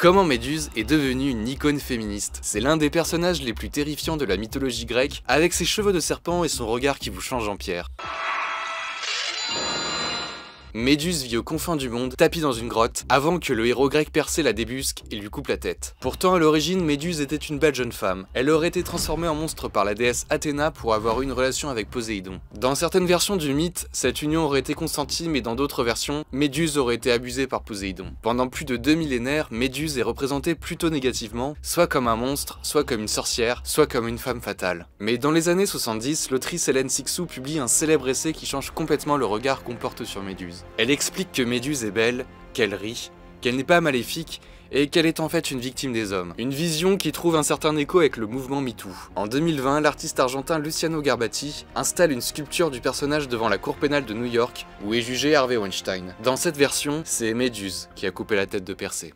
Comment Méduse est devenue une icône féministe? C'est l'un des personnages les plus terrifiants de la mythologie grecque, avec ses cheveux de serpent et son regard qui vous change en pierre. Méduse vit aux confins du monde, tapis dans une grotte, avant que le héros grec Persée la débusque et lui coupe la tête. Pourtant, à l'origine, Méduse était une belle jeune femme. Elle aurait été transformée en monstre par la déesse Athéna pour avoir eu une relation avec Poséidon. Dans certaines versions du mythe, cette union aurait été consentie, mais dans d'autres versions, Méduse aurait été abusée par Poséidon. Pendant plus de deux millénaires, Méduse est représentée plutôt négativement, soit comme un monstre, soit comme une sorcière, soit comme une femme fatale. Mais dans les années 70, l'autrice Hélène Sixou publie un célèbre essai qui change complètement le regard qu'on porte sur Méduse. Elle explique que Méduse est belle, qu'elle rit, qu'elle n'est pas maléfique, et qu'elle est en fait une victime des hommes. Une vision qui trouve un certain écho avec le mouvement MeToo. En 2020, l'artiste argentin Luciano Garbati installe une sculpture du personnage devant la cour pénale de New York, où est jugé Harvey Weinstein. Dans cette version, c'est Méduse qui a coupé la tête de Persée.